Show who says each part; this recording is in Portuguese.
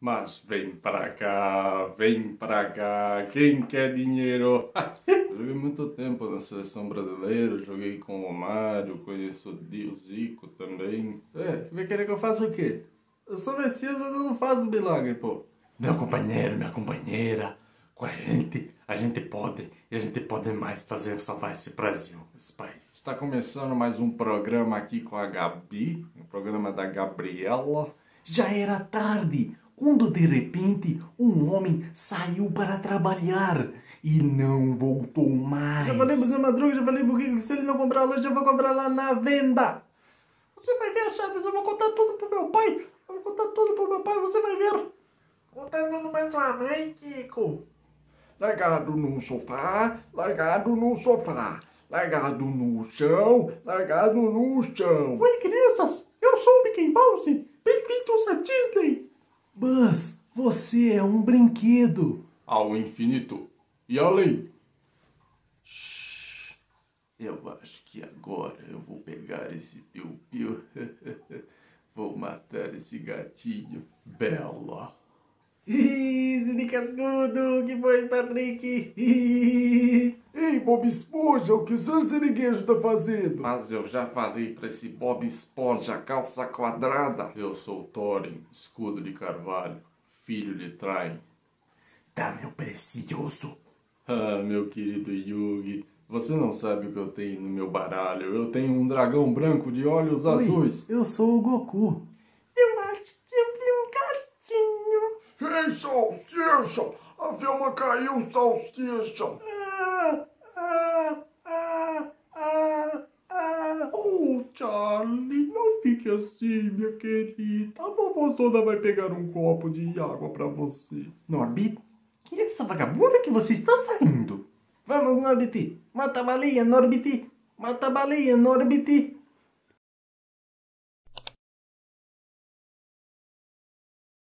Speaker 1: Mas vem pra cá, vem pra cá, quem quer dinheiro? joguei muito tempo na seleção brasileira, joguei com o Mário, conheço o Zico também. É, vai querer que eu faça o quê? Eu sou Messias, mas eu não faço milagre, pô. Meu companheiro, minha companheira, com a gente, a gente pode, e a gente pode mais fazer salvar esse Brasil, esse país. Está começando mais um programa aqui com a Gabi, o um programa da Gabriela.
Speaker 2: Já era tarde, quando de repente um homem saiu para trabalhar e não voltou mais.
Speaker 1: Já falei pro seu Madruga, já falei pro Kiko, se ele não comprar hoje, eu vou comprar lá na venda. Você vai ver, Chaves, eu vou contar tudo pro meu pai. Eu vou contar tudo pro meu pai, você vai ver.
Speaker 3: Contando no mais sua mãe, Kiko.
Speaker 1: Largado no sofá, largado no sofá. Largado no chão, largado no chão.
Speaker 3: Oi, crianças, eu sou o Mickey Mouse. Bem-vindos a Disney.
Speaker 2: Buzz, você é um brinquedo.
Speaker 1: Ao infinito e além.
Speaker 2: Shhh. Eu acho que agora eu vou pegar esse piu-piu. vou matar esse gatinho. Bela.
Speaker 3: Ih, cascudo, que foi, Patrick?
Speaker 1: Ei, Bob Esponja, o que o senhor Siriguejo tá fazendo? Mas eu já falei pra esse Bob Esponja, calça quadrada. Eu sou Thorin, escudo de carvalho, filho de Train.
Speaker 2: Tá, meu precioso.
Speaker 1: Ah, meu querido Yugi, você não sabe o que eu tenho no meu baralho. Eu tenho um dragão branco de olhos
Speaker 2: Oi,
Speaker 1: azuis.
Speaker 2: Eu sou o Goku.
Speaker 3: Eu acho que eu vi um gatinho.
Speaker 1: Ei, salsicha! A Velma caiu, salsicha!
Speaker 3: Ah, ah, ah, ah, ah.
Speaker 1: Oh, Charlie, não fique assim, minha querida. A vovó toda vai pegar um copo de água pra você.
Speaker 2: Norbit, quem é essa vagabunda que você está saindo?
Speaker 3: Vamos, Norbit. Mata a baleia, Norbit. Mata a baleia, Norbit.